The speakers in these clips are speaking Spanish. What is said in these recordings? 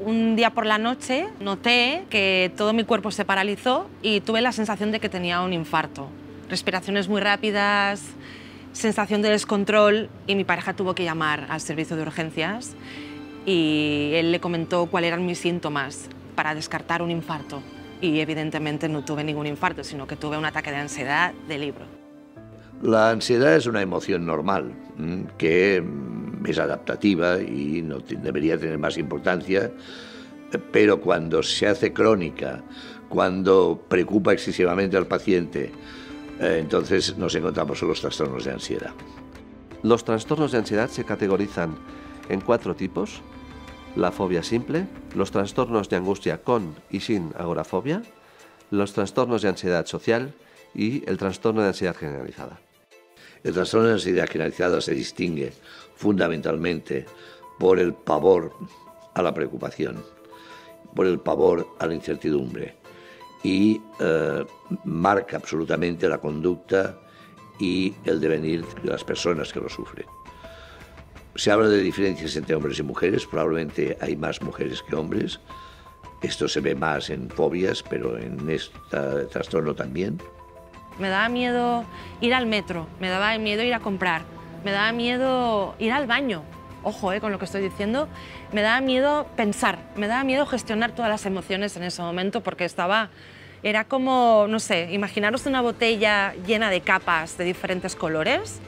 Un día por la noche noté que todo mi cuerpo se paralizó y tuve la sensación de que tenía un infarto. Respiraciones muy rápidas, sensación de descontrol y mi pareja tuvo que llamar al servicio de urgencias y él le comentó cuáles eran mis síntomas para descartar un infarto. Y evidentemente no tuve ningún infarto, sino que tuve un ataque de ansiedad de libro. La ansiedad es una emoción normal que es adaptativa y no debería tener más importancia, pero cuando se hace crónica, cuando preocupa excesivamente al paciente, eh, entonces nos encontramos con los trastornos de ansiedad. Los trastornos de ansiedad se categorizan en cuatro tipos. La fobia simple, los trastornos de angustia con y sin agorafobia, los trastornos de ansiedad social y el trastorno de ansiedad generalizada. El trastorno de ansiedad generalizada se distingue fundamentalmente por el pavor a la preocupación, por el pavor a la incertidumbre y eh, marca absolutamente la conducta y el devenir de las personas que lo sufren. Se habla de diferencias entre hombres y mujeres, probablemente hay más mujeres que hombres. Esto se ve más en fobias, pero en este trastorno también. Me daba miedo ir al metro, me daba miedo ir a comprar, me daba miedo ir al baño. Ojo eh, con lo que estoy diciendo. Me daba miedo pensar, me daba miedo gestionar todas las emociones en ese momento porque estaba... Era como, no sé, imaginaros una botella llena de capas de diferentes colores.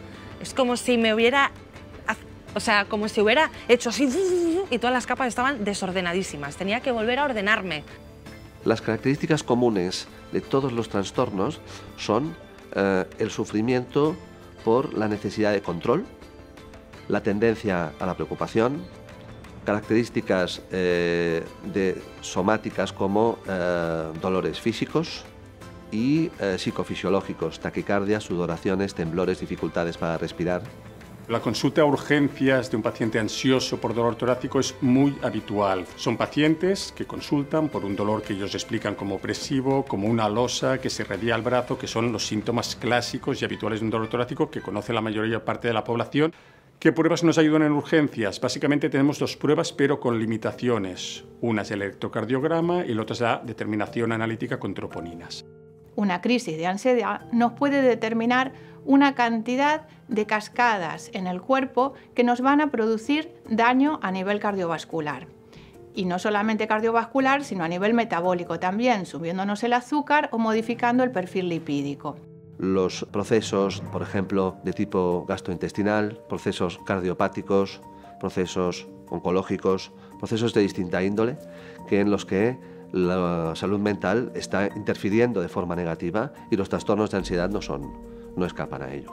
Es como si me hubiera o sea, como si hubiera hecho así y todas las capas estaban desordenadísimas. Tenía que volver a ordenarme. Las características comunes de todos los trastornos son eh, el sufrimiento por la necesidad de control, la tendencia a la preocupación, características eh, de somáticas como eh, dolores físicos y psicofisiológicos, taquicardia, sudoraciones, temblores, dificultades para respirar. La consulta a urgencias de un paciente ansioso por dolor torácico es muy habitual. Son pacientes que consultan por un dolor que ellos explican como opresivo, como una losa que se irradia al brazo, que son los síntomas clásicos y habituales de un dolor torácico que conoce la mayoría parte de la población. ¿Qué pruebas nos ayudan en urgencias? Básicamente tenemos dos pruebas, pero con limitaciones. Una es el electrocardiograma y la otra es la determinación analítica con troponinas. Una crisis de ansiedad nos puede determinar una cantidad de cascadas en el cuerpo que nos van a producir daño a nivel cardiovascular. Y no solamente cardiovascular, sino a nivel metabólico también, subiéndonos el azúcar o modificando el perfil lipídico. Los procesos, por ejemplo, de tipo gastrointestinal, procesos cardiopáticos, procesos oncológicos, procesos de distinta índole, que en los que la salud mental está interfiriendo de forma negativa y los trastornos de ansiedad no son no escapan a ello.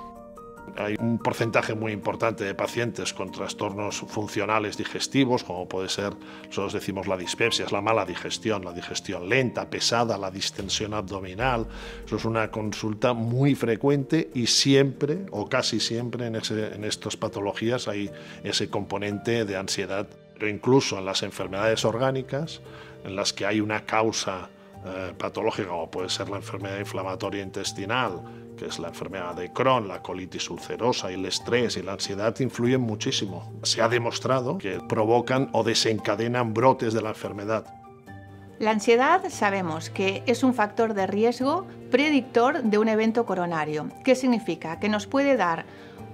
Hay un porcentaje muy importante de pacientes con trastornos funcionales digestivos, como puede ser, nosotros decimos la dispepsia, es la mala digestión, la digestión lenta, pesada, la distensión abdominal. Eso es una consulta muy frecuente y siempre, o casi siempre, en, en estas patologías hay ese componente de ansiedad. Incluso en las enfermedades orgánicas, en las que hay una causa eh, patológica, como puede ser la enfermedad inflamatoria intestinal, que es la enfermedad de Crohn, la colitis ulcerosa y el estrés y la ansiedad influyen muchísimo. Se ha demostrado que provocan o desencadenan brotes de la enfermedad. La ansiedad sabemos que es un factor de riesgo predictor de un evento coronario. ¿Qué significa? Que nos puede dar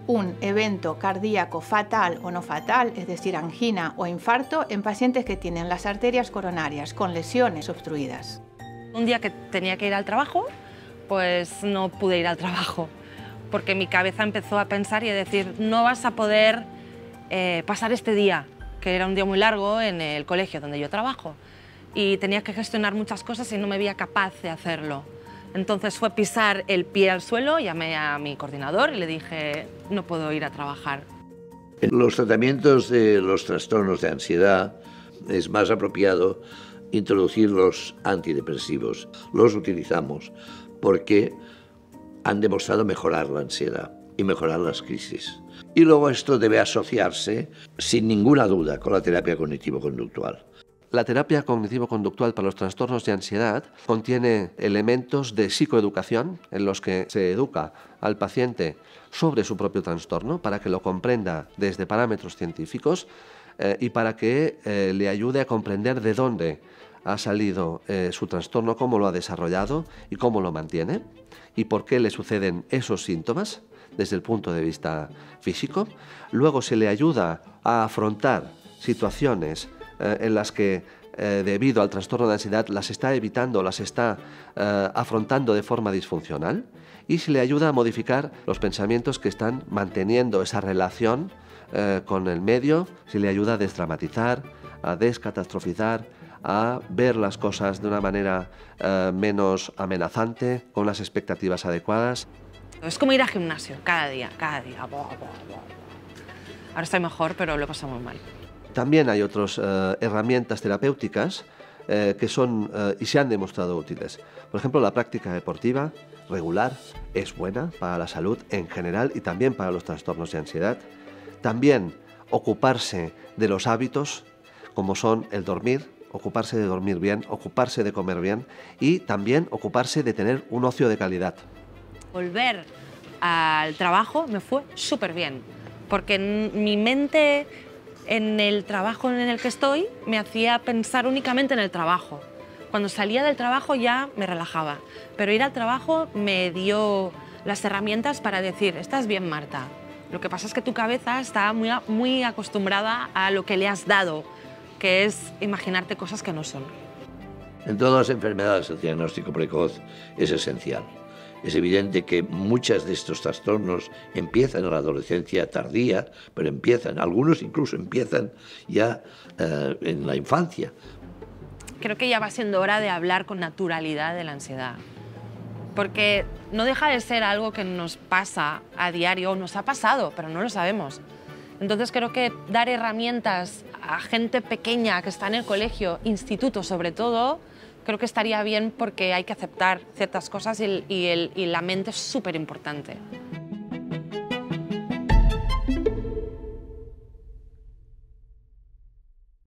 un evento cardíaco fatal o no fatal, es decir, angina o infarto, en pacientes que tienen las arterias coronarias con lesiones obstruidas. Un día que tenía que ir al trabajo, pues no pude ir al trabajo, porque mi cabeza empezó a pensar y a decir, no vas a poder eh, pasar este día, que era un día muy largo en el colegio donde yo trabajo, y tenía que gestionar muchas cosas y no me veía capaz de hacerlo. Entonces fue pisar el pie al suelo, llamé a mi coordinador y le dije, no puedo ir a trabajar. En los tratamientos de los trastornos de ansiedad es más apropiado introducir los antidepresivos. Los utilizamos porque han demostrado mejorar la ansiedad y mejorar las crisis. Y luego esto debe asociarse, sin ninguna duda, con la terapia cognitivo-conductual. La terapia cognitivo-conductual para los trastornos de ansiedad contiene elementos de psicoeducación en los que se educa al paciente sobre su propio trastorno para que lo comprenda desde parámetros científicos. eh, y para que eh, le ayude a comprender de dónde ha salido eh, su trastorno, cómo lo ha desarrollado y cómo lo mantiene y por qué le suceden esos síntomas desde el punto de vista físico. Luego se le ayuda a afrontar situaciones en las que debido al trastorno de ansiedad las está evitando, las está afrontando de forma disfuncional y se le ayuda a modificar los pensamientos que están manteniendo esa relación eh, con el medio, se le ayuda a desdramatizar, a descatastrofizar, a ver las cosas de una manera eh, menos amenazante, con las expectativas adecuadas. Es como ir al gimnasio, cada día, cada día. Ahora estoy mejor, pero lo he pasado muy mal. También hay otras eh, herramientas terapéuticas que son y se han demostrado útiles. Por ejemplo, la práctica deportiva regular es buena para la salud en general y también para los trastornos de ansiedad. También ocuparse de los hábitos, como son el dormir, ocuparse de dormir bien, ocuparse de comer bien y también ocuparse de tener un ocio de calidad. Volver al trabajo me fue súper bien, porque mi mente en el trabajo en el que estoy me hacía pensar únicamente en el trabajo. Cuando salía del trabajo ya me relajaba, pero ir al trabajo me dio las herramientas para decir, estás bien Marta, lo que pasa es que tu cabeza está muy, muy acostumbrada a lo que le has dado, que es imaginarte cosas que no son. En todas las enfermedades el diagnóstico precoz es esencial. Es evidente que muchas de estos trastornos empiezan en la adolescencia tardía, pero empiezan, algunos incluso empiezan ya eh, en la infancia. Creo que ya va siendo hora de hablar con naturalidad de la ansiedad porque no deja de ser algo que nos pasa a diario, o nos ha pasado, pero no lo sabemos. Entonces creo que dar herramientas a gente pequeña que está en el colegio, instituto sobre todo, creo que estaría bien porque hay que aceptar ciertas cosas y, y la mente es súper importante.